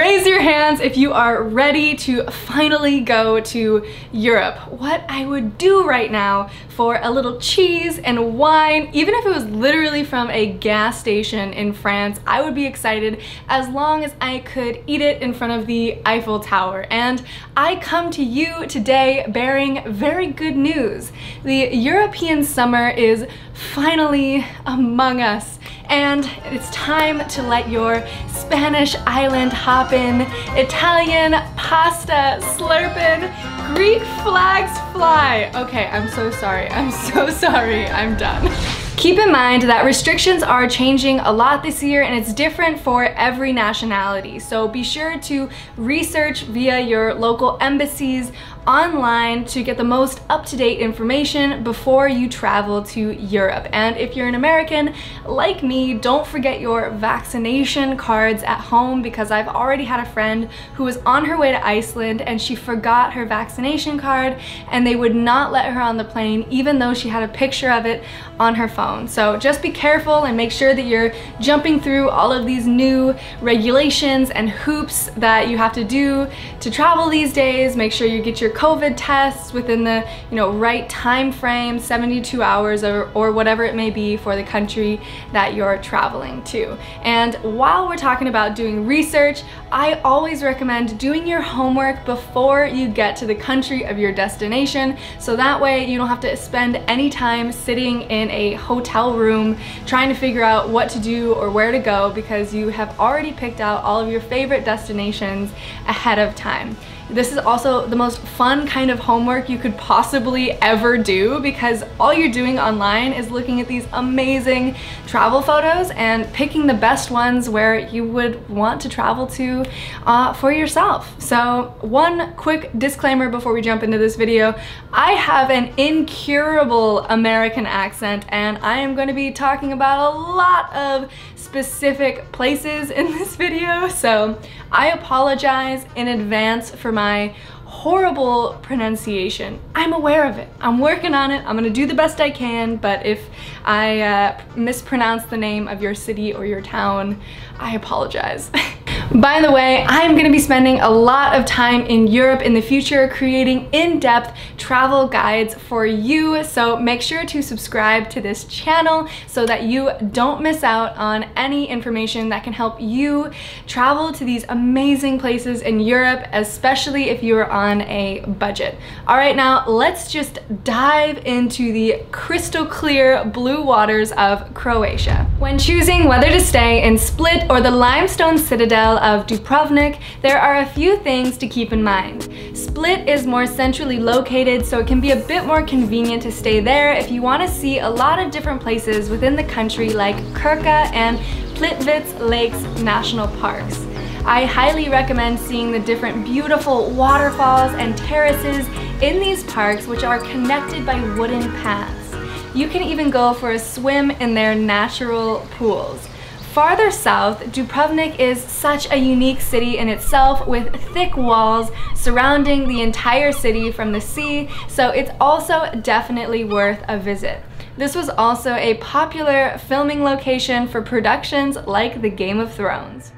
raise your hands if you are ready to finally go to Europe. What I would do right now for a little cheese and wine, even if it was literally from a gas station in France, I would be excited as long as I could eat it in front of the Eiffel Tower. And I come to you today bearing very good news. The European summer is finally among us and it's time to let your Spanish island hoppin', Italian pasta slurpin', Greek flags fly. Okay, I'm so sorry. I'm so sorry. I'm done. Keep in mind that restrictions are changing a lot this year and it's different for every nationality. So be sure to research via your local embassies online to get the most up-to-date information before you travel to Europe. And if you're an American like me, don't forget your vaccination cards at home because I've already had a friend who was on her way to Iceland and she forgot her vaccination card and they would not let her on the plane even though she had a picture of it on her phone. So just be careful and make sure that you're jumping through all of these new regulations and hoops that you have to do to travel these days. Make sure you get your COVID tests within the you know right time frame, 72 hours or, or whatever it may be for the country that you're traveling to. And while we're talking about doing research, I always recommend doing your homework before you get to the country of your destination so that way you don't have to spend any time sitting in a hotel room trying to figure out what to do or where to go because you have already picked out all of your favorite destinations ahead of time. This is also the most fun kind of homework you could possibly ever do because all you're doing online is looking at these amazing travel photos and picking the best ones where you would want to travel to uh, for yourself. So one quick disclaimer before we jump into this video, I have an incurable American accent and I am going to be talking about a lot of specific places in this video, so I apologize in advance for my horrible pronunciation. I'm aware of it. I'm working on it. I'm gonna do the best I can, but if I uh, mispronounce the name of your city or your town, I apologize. By the way, I'm gonna be spending a lot of time in Europe in the future creating in-depth travel guides for you, so make sure to subscribe to this channel so that you don't miss out on any information that can help you travel to these amazing places in Europe, especially if you're on a budget. All right, now let's just dive into the crystal clear blue waters of Croatia. When choosing whether to stay in Split or the limestone citadel of Dubrovnik, there are a few things to keep in mind. Split is more centrally located, so it can be a bit more convenient to stay there if you want to see a lot of different places within the country like Krka and Plitvice Lakes National Parks. I highly recommend seeing the different beautiful waterfalls and terraces in these parks which are connected by wooden paths. You can even go for a swim in their natural pools. Farther south, Dubrovnik is such a unique city in itself with thick walls surrounding the entire city from the sea, so it's also definitely worth a visit. This was also a popular filming location for productions like the Game of Thrones.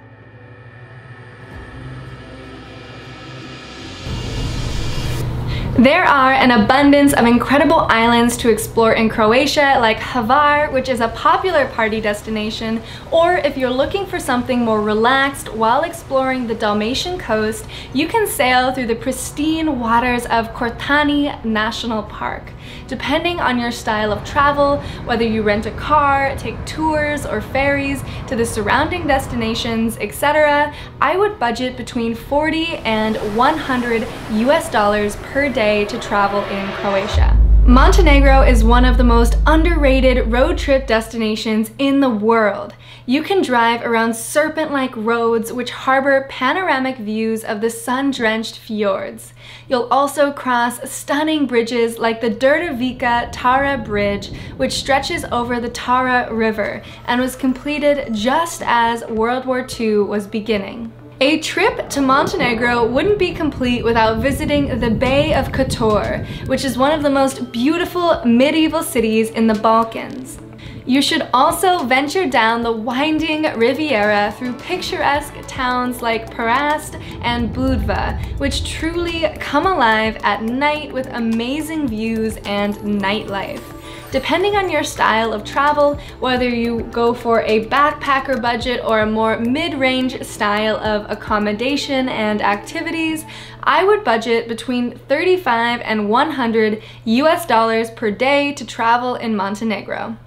There are an abundance of incredible islands to explore in Croatia like Hvar, which is a popular party destination, or if you're looking for something more relaxed while exploring the Dalmatian coast, you can sail through the pristine waters of Kornati National Park. Depending on your style of travel, whether you rent a car, take tours or ferries to the surrounding destinations, etc., I would budget between 40 and 100 US dollars per day to travel in Croatia. Montenegro is one of the most underrated road trip destinations in the world. You can drive around serpent-like roads which harbor panoramic views of the sun-drenched fjords. You'll also cross stunning bridges like the Đurđevića Tara Bridge, which stretches over the Tara River and was completed just as World War II was beginning. A trip to Montenegro wouldn't be complete without visiting the Bay of Kotor, which is one of the most beautiful medieval cities in the Balkans. You should also venture down the winding Riviera through picturesque towns like Perast and Budva, which truly come alive at night with amazing views and nightlife. Depending on your style of travel, whether you go for a backpacker budget or a more mid-range style of accommodation and activities, I would budget between 35 and 100 US dollars per day to travel in Montenegro.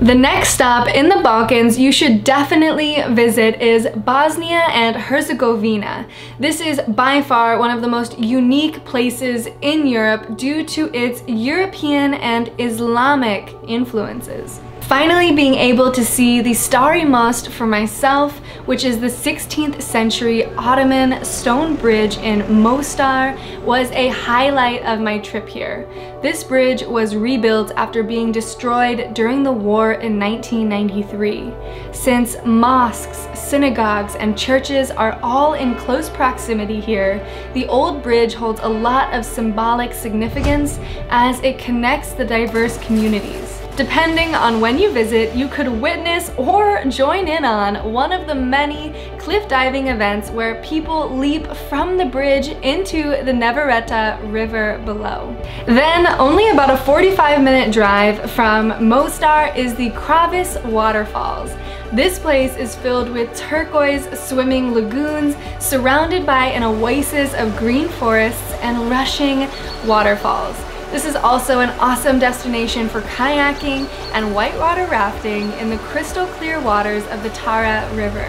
The next stop in the Balkans you should definitely visit is Bosnia and Herzegovina. This is by far one of the most unique places in Europe due to its European and Islamic influences. Finally being able to see the Stari Most for myself, which is the 16th century Ottoman stone bridge in Mostar, was a highlight of my trip here. This bridge was rebuilt after being destroyed during the war in 1993. Since mosques, synagogues, and churches are all in close proximity here, the old bridge holds a lot of symbolic significance as it connects the diverse communities. Depending on when you visit, you could witness or join in on one of the many cliff diving events where people leap from the bridge into the Neretva River below. Then, only about a 45 minute drive from Mostar is the Kravica Waterfalls. This place is filled with turquoise swimming lagoons surrounded by an oasis of green forests and rushing waterfalls. This is also an awesome destination for kayaking and whitewater rafting in the crystal clear waters of the Tara River.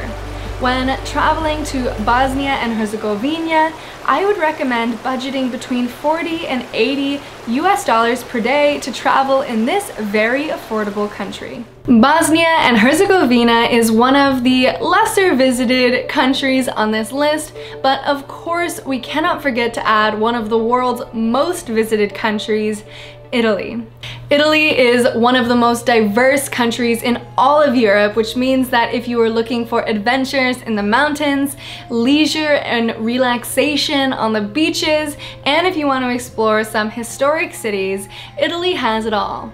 When traveling to Bosnia and Herzegovina, I would recommend budgeting between 40 and 80 US dollars per day to travel in this very affordable country. Bosnia and Herzegovina is one of the lesser visited countries on this list, but of course we cannot forget to add one of the world's most visited countries, Italy. Italy is one of the most diverse countries in all of Europe, which means that if you are looking for adventures in the mountains, leisure and relaxation on the beaches, and if you want to explore some historic cities, Italy has it all.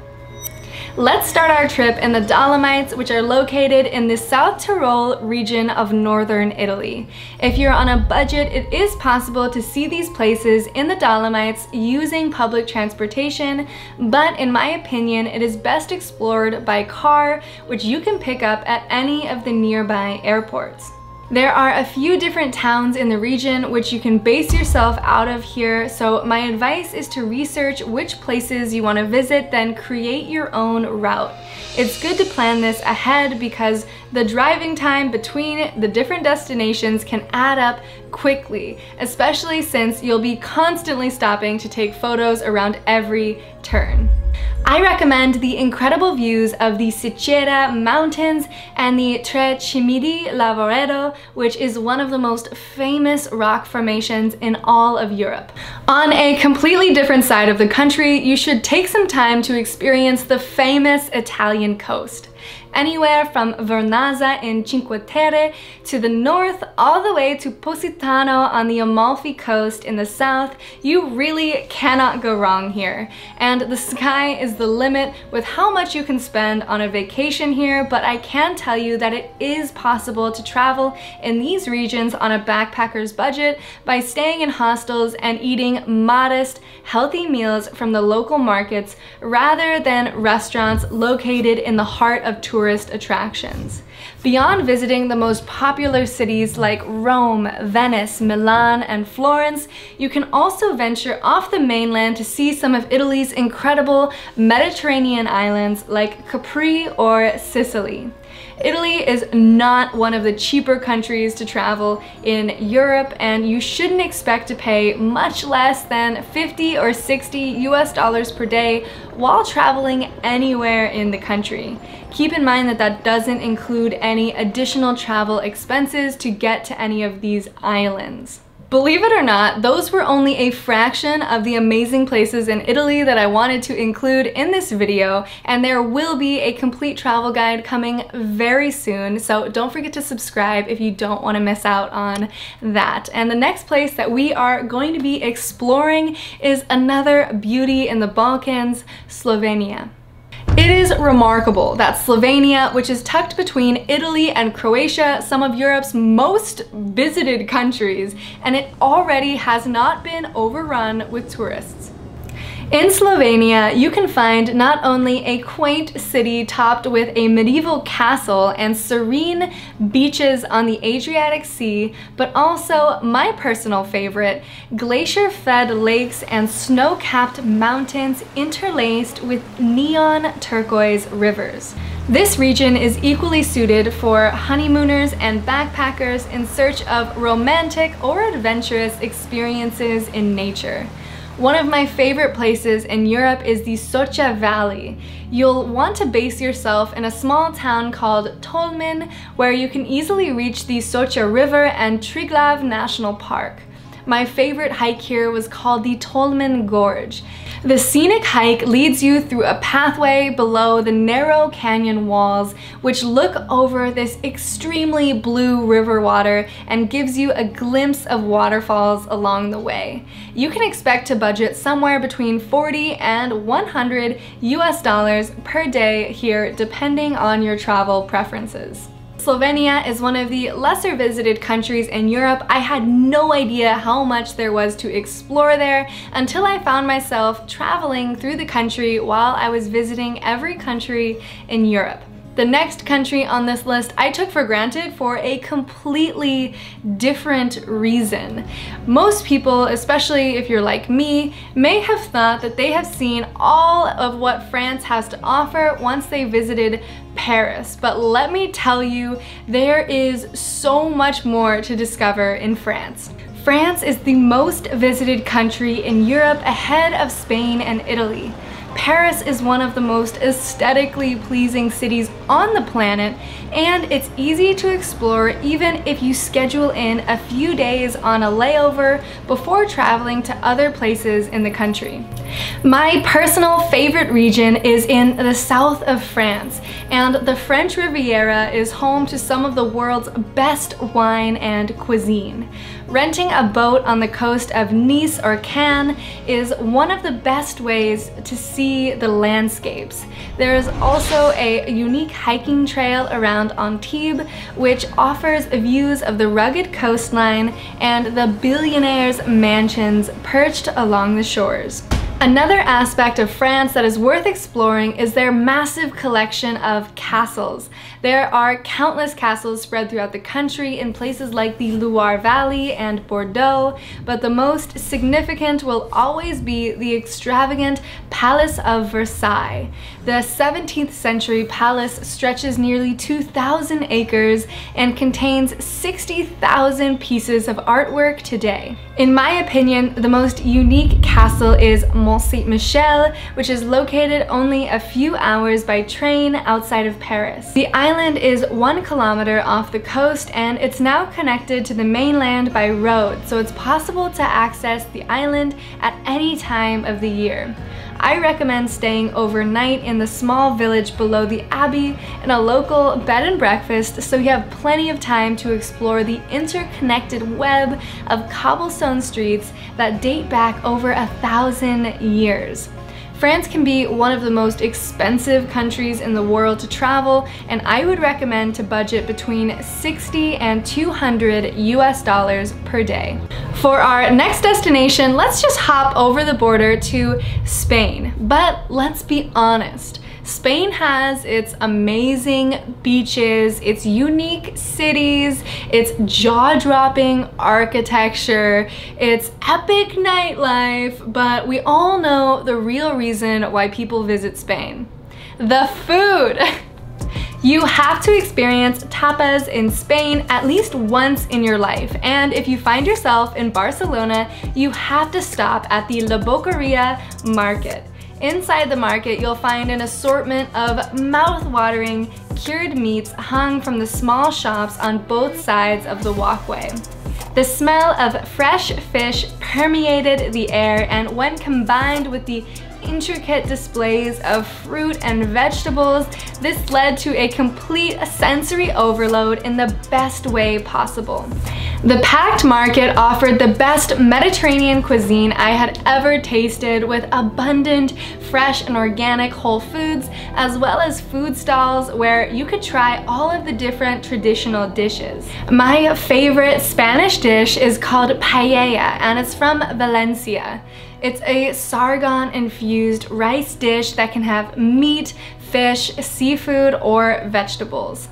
Let's start our trip in the Dolomites, which are located in the South Tyrol region of northern Italy. If you're on a budget, it is possible to see these places in the Dolomites using public transportation, but in my opinion, it is best explored by car, which you can pick up at any of the nearby airports. There are a few different towns in the region which you can base yourself out of here, so my advice is to research which places you want to visit, then create your own route. It's good to plan this ahead because the driving time between the different destinations can add up quickly, especially since you'll be constantly stopping to take photos around every turn. I recommend the incredible views of the Seceda Mountains and the Tre Cime di Lavaredo, which is one of the most famous rock formations in all of Europe. On a completely different side of the country, you should take some time to experience the famous Italian coast anywhere from Vernazza in Cinque Terre to the north all the way to Positano on the Amalfi coast in the south, you really cannot go wrong here. And the sky is the limit with how much you can spend on a vacation here, but I can tell you that it is possible to travel in these regions on a backpacker's budget by staying in hostels and eating modest, healthy meals from the local markets rather than restaurants located in the heart of tourist tourist attractions. Beyond visiting the most popular cities like Rome, Venice, Milan, and Florence, you can also venture off the mainland to see some of Italy's incredible Mediterranean islands like Capri or Sicily. Italy is not one of the cheaper countries to travel in Europe and you shouldn't expect to pay much less than 50 or 60 US dollars per day while traveling anywhere in the country. Keep in mind that that doesn't include any additional travel expenses to get to any of these islands. Believe it or not, those were only a fraction of the amazing places in Italy that I wanted to include in this video, and there will be a complete travel guide coming very soon, so don't forget to subscribe if you don't want to miss out on that. And the next place that we are going to be exploring is another beauty in the Balkans, Slovenia. It is remarkable that Slovenia, which is tucked between Italy and Croatia, some of Europe's most visited countries, and it already has not been overrun with tourists. In Slovenia, you can find not only a quaint city topped with a medieval castle and serene beaches on the Adriatic Sea, but also my personal favorite, glacier-fed lakes and snow-capped mountains interlaced with neon turquoise rivers. This region is equally suited for honeymooners and backpackers in search of romantic or adventurous experiences in nature. One of my favorite places in Europe is the Socha Valley. You'll want to base yourself in a small town called Tolmin, where you can easily reach the Socha River and Triglav National Park. My favorite hike here was called the Tolmin Gorge. The scenic hike leads you through a pathway below the narrow canyon walls, which look over this extremely blue river water and gives you a glimpse of waterfalls along the way. You can expect to budget somewhere between 40 and 100 US dollars per day here, depending on your travel preferences. Slovenia is one of the lesser visited countries in Europe. I had no idea how much there was to explore there until I found myself traveling through the country while I was visiting every country in Europe. The next country on this list I took for granted for a completely different reason. Most people, especially if you're like me, may have thought that they have seen all of what France has to offer once they visited Paris, but let me tell you, there is so much more to discover in France. France is the most visited country in Europe ahead of Spain and Italy. Paris is one of the most aesthetically pleasing cities on the planet and it's easy to explore even if you schedule in a few days on a layover before traveling to other places in the country. My personal favorite region is in the south of France and the French Riviera is home to some of the world's best wine and cuisine. Renting a boat on the coast of Nice or Cannes is one of the best ways to see the landscapes. There is also a unique hiking trail around Antibes which offers views of the rugged coastline and the billionaires' mansions perched along the shores. Another aspect of France that is worth exploring is their massive collection of castles. There are countless castles spread throughout the country in places like the Loire Valley and Bordeaux, but the most significant will always be the extravagant Palace of Versailles. The 17th century palace stretches nearly 2,000 acres and contains 60,000 pieces of artwork today. In my opinion, the most unique castle is Mont Saint-Michel, which is located only a few hours by train outside of Paris. The island is one kilometer off the coast and it's now connected to the mainland by road, so it's possible to access the island at any time of the year. I recommend staying overnight in the small village below the abbey in a local bed and breakfast so you have plenty of time to explore the interconnected web of cobblestone streets that date back over a thousand years. France can be one of the most expensive countries in the world to travel, and I would recommend to budget between 60 and 200 US dollars per day. For our next destination, let's just hop over the border to Spain. But let's be honest, Spain has its amazing beaches, its unique cities, its jaw-dropping architecture, its epic nightlife, but we all know the real reason why people visit Spain. The food! You have to experience tapas in Spain at least once in your life. And if you find yourself in Barcelona, you have to stop at the La Boqueria market. Inside the market, you'll find an assortment of mouth-watering cured meats hung from the small shops on both sides of the walkway. The smell of fresh fish permeated the air and when combined with the intricate displays of fruit and vegetables, this led to a complete sensory overload in the best way possible. The packed market offered the best Mediterranean cuisine I had ever tasted with abundant, fresh and organic whole foods, as well as food stalls where you could try all of the different traditional dishes. My favorite Spanish dish is called paella and it's from Valencia. It's a saffron infused rice dish that can have meat, fish, seafood, or vegetables.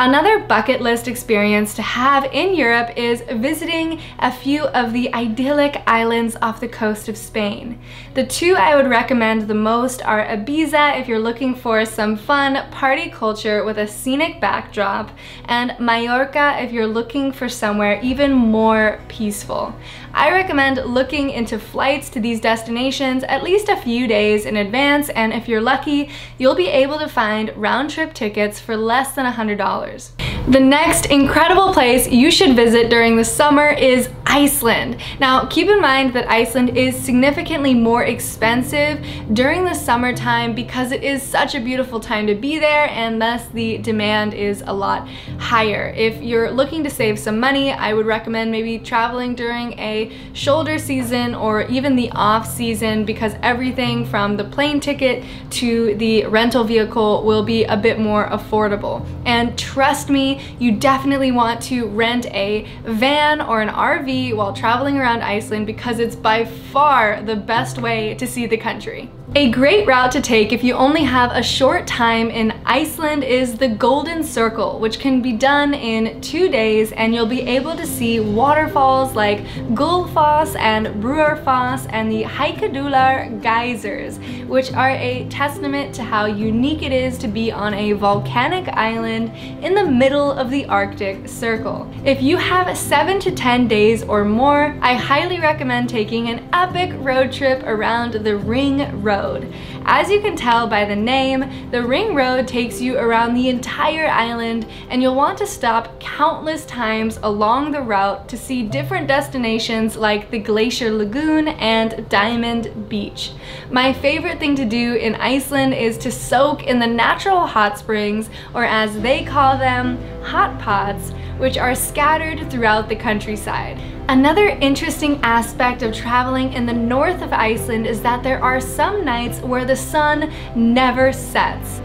Another bucket list experience to have in Europe is visiting a few of the idyllic islands off the coast of Spain. The two I would recommend the most are Ibiza if you're looking for some fun party culture with a scenic backdrop, and Mallorca if you're looking for somewhere even more peaceful. I recommend looking into flights to these destinations at least a few days in advance, and if you're lucky, you'll be able to find round-trip tickets for less than $100. The next incredible place you should visit during the summer is Iceland. Now, keep in mind that Iceland is significantly more expensive during the summertime because it is such a beautiful time to be there and thus the demand is a lot higher. If you're looking to save some money, I would recommend maybe traveling during a shoulder season or even the off season because everything from the plane ticket to the rental vehicle will be a bit more affordable. And trust me, you definitely want to rent a van or an RV while traveling around Iceland because it's by far the best way to see the country. A great route to take if you only have a short time in Iceland is the Golden Circle, which can be done in two days and you'll be able to see waterfalls like Gullfoss and Brúarfoss and the Haukadalur geysers, which are a testament to how unique it is to be on a volcanic island in the middle of the Arctic Circle. If you have seven to 10 days or more, I highly recommend taking an epic road trip around the Ring Road Road. As you can tell by the name, the Ring Road takes you around the entire island and you'll want to stop countless times along the route to see different destinations like the Glacier Lagoon and Diamond Beach. My favorite thing to do in Iceland is to soak in the natural hot springs, or as they call them, hot pots, which are scattered throughout the countryside. Another interesting aspect of traveling in the north of Iceland is that there are some nights where the sun never sets.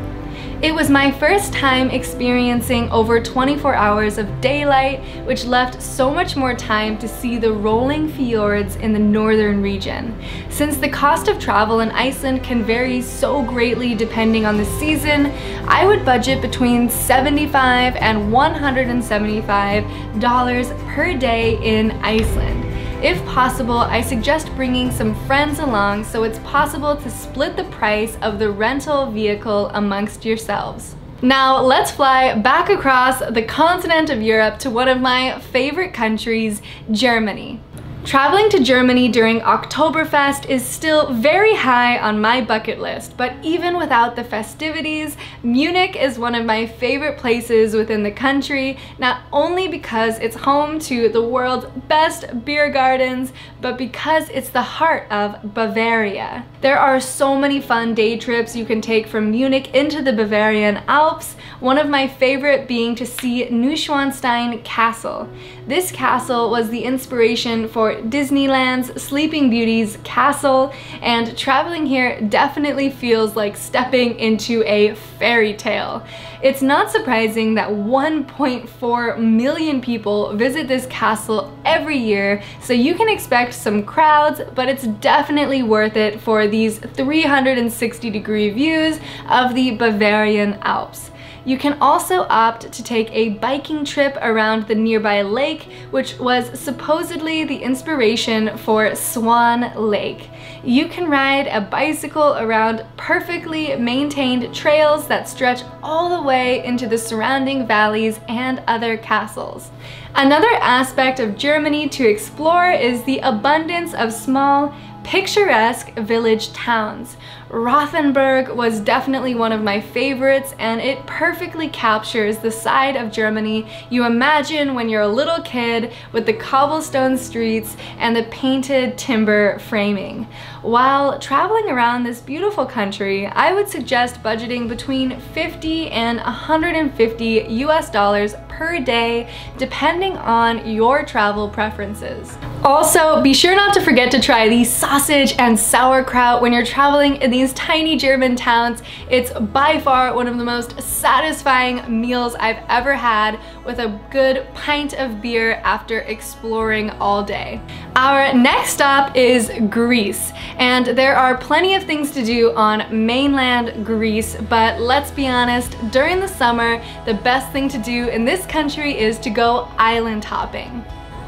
It was my first time experiencing over 24 hours of daylight, which left so much more time to see the rolling fjords in the northern region. Since the cost of travel in Iceland can vary so greatly depending on the season, I would budget between 75 and $175 per day in Iceland. If possible, I suggest bringing some friends along so it's possible to split the price of the rental vehicle amongst yourselves. Now let's fly back across the continent of Europe to one of my favorite countries, Germany. Traveling to Germany during Oktoberfest is still very high on my bucket list, but even without the festivities, Munich is one of my favorite places within the country, not only because it's home to the world's best beer gardens, but because it's the heart of Bavaria. There are so many fun day trips you can take from Munich into the Bavarian Alps, one of my favorite being to see Neuschwanstein Castle. This castle was the inspiration for Disneyland's Sleeping Beauty's castle, and traveling here definitely feels like stepping into a fairy tale. It's not surprising that 1.4 million people visit this castle every year, so you can expect some crowds, but it's definitely worth it for these 360 degree views of the Bavarian Alps. You can also opt to take a biking trip around the nearby lake, which was supposedly the inspiration for Swan Lake. You can ride a bicycle around perfectly maintained trails that stretch all the way into the surrounding valleys and other castles. Another aspect of Germany to explore is the abundance of small, picturesque village towns. Rothenburg was definitely one of my favorites and it perfectly captures the side of Germany you imagine when you're a little kid with the cobblestone streets and the painted timber framing. While traveling around this beautiful country, I would suggest budgeting between 50 and 150 US dollars per day depending on your travel preferences. Also, be sure not to forget to try the sausage and sauerkraut when you're traveling in these tiny German towns. It's by far one of the most satisfying meals I've ever had with a good pint of beer after exploring all day. Our next stop is Greece, and there are plenty of things to do on mainland Greece, but let's be honest, during the summer, the best thing to do in this country is to go island hopping.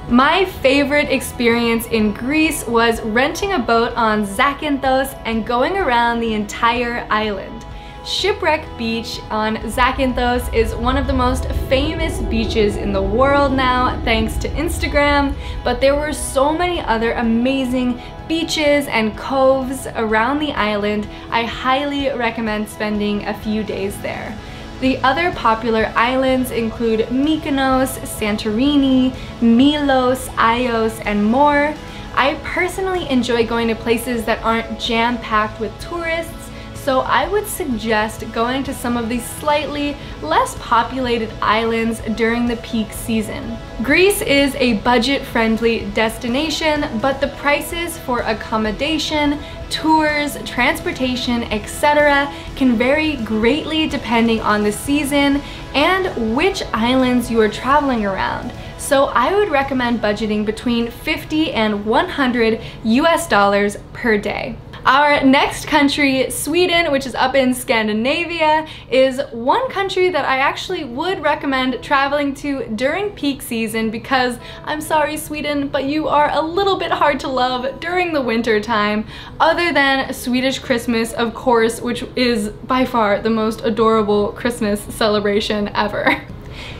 My favorite experience in Greece was renting a boat on Zakynthos and going around the entire island. Shipwreck Beach on Zakynthos is one of the most famous beaches in the world now thanks to Instagram, but there were so many other amazing beaches and coves around the island. I highly recommend spending a few days there. The other popular islands include Mykonos, Santorini, Milos, Ios, and more. I personally enjoy going to places that aren't jam-packed with tourists so I would suggest going to some of these slightly less populated islands during the peak season. Greece is a budget-friendly destination, but the prices for accommodation, tours, transportation, etc. can vary greatly depending on the season and which islands you are traveling around. So I would recommend budgeting between 50 and 100 US dollars per day. Our next country, Sweden, which is up in Scandinavia, is one country that I actually would recommend traveling to during peak season because I'm sorry Sweden, but you are a little bit hard to love during the winter time, other than Swedish Christmas, of course, which is by far the most adorable Christmas celebration ever.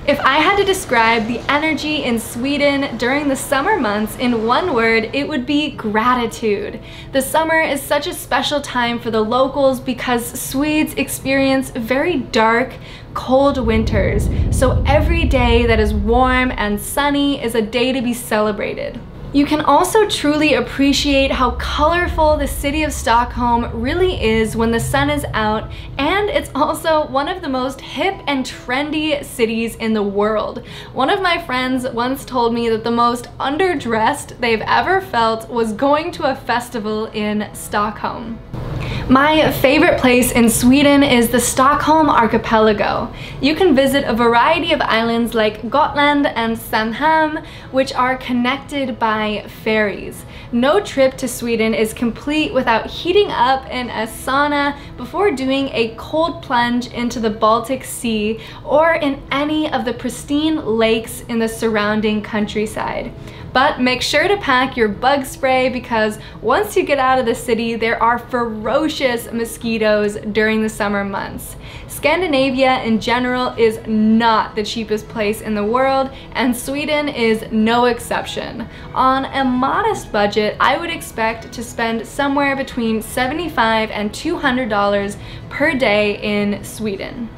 If I had to describe the energy in Sweden during the summer months in one word, it would be gratitude. The summer is such a special time for the locals because Swedes experience very dark, cold winters. So every day that is warm and sunny is a day to be celebrated. You can also truly appreciate how colorful the city of Stockholm really is when the sun is out, and it's also one of the most hip and trendy cities in the world. One of my friends once told me that the most underdressed they've ever felt was going to a festival in Stockholm. My favorite place in Sweden is the Stockholm archipelago. You can visit a variety of islands like Gotland and Sandhamn, which are connected by ferries. No trip to Sweden is complete without heating up in a sauna before doing a cold plunge into the Baltic Sea or in any of the pristine lakes in the surrounding countryside. But make sure to pack your bug spray because once you get out of the city, there are ferocious mosquitoes during the summer months. Scandinavia in general is not the cheapest place in the world and Sweden is no exception. On a modest budget, I would expect to spend somewhere between 75 and $200 per day in Sweden.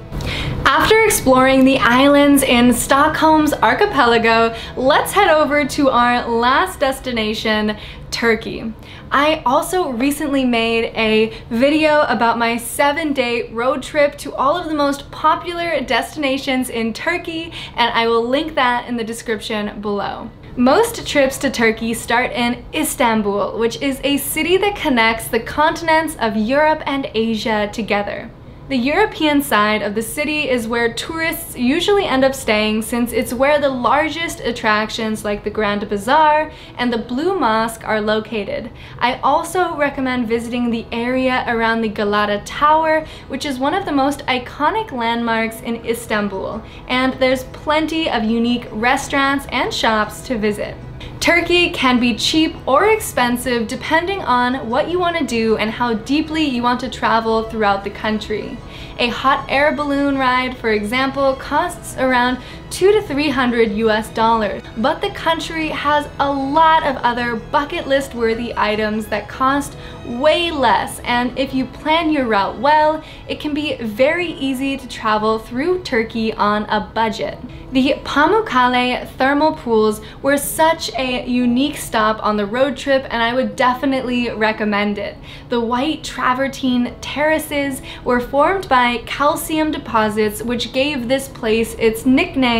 After exploring the islands in Stockholm's archipelago, let's head over to our last destination, Turkey. I also recently made a video about my seven day road trip to all of the most popular destinations in Turkey and I will link that in the description below. Most trips to Turkey start in Istanbul, which is a city that connects the continents of Europe and Asia together. The European side of the city is where tourists usually end up staying since it's where the largest attractions like the Grand Bazaar and the Blue Mosque are located. I also recommend visiting the area around the Galata Tower, which is one of the most iconic landmarks in Istanbul, and there's plenty of unique restaurants and shops to visit. Turkey can be cheap or expensive depending on what you want to do and how deeply you want to travel throughout the country. A hot air balloon ride, for example, costs around two to 300 US dollars. But the country has a lot of other bucket list worthy items that cost way less and if you plan your route well, it can be very easy to travel through Turkey on a budget. The Pamukkale thermal pools were such a unique stop on the road trip and I would definitely recommend it. The white travertine terraces were formed by calcium deposits which gave this place its nickname,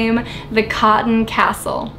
the Cotton Castle.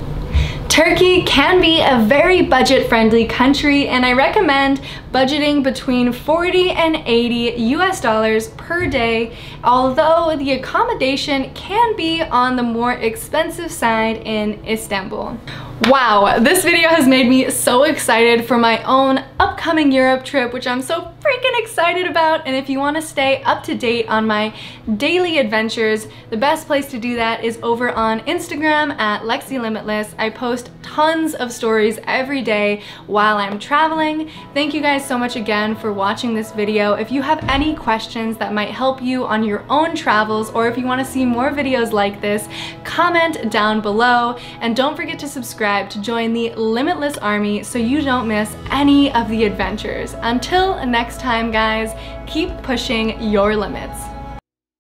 Turkey can be a very budget-friendly country and I recommend budgeting between 40 and 80 US dollars per day, although the accommodation can be on the more expensive side in Istanbul. Wow, this video has made me so excited for my own upcoming Europe trip, which I'm so freaking excited about. And if you want to stay up to date on my daily adventures, the best place to do that is over on Instagram at Lexie Limitless. I post tons of stories every day while I'm traveling. Thank you guys so much again for watching this video. If you have any questions that might help you on your own travels, or if you want to see more videos like this, comment down below. And don't forget to subscribe subscribe to join the Limitless Army so you don't miss any of the adventures. Until next time, guys, keep pushing your limits.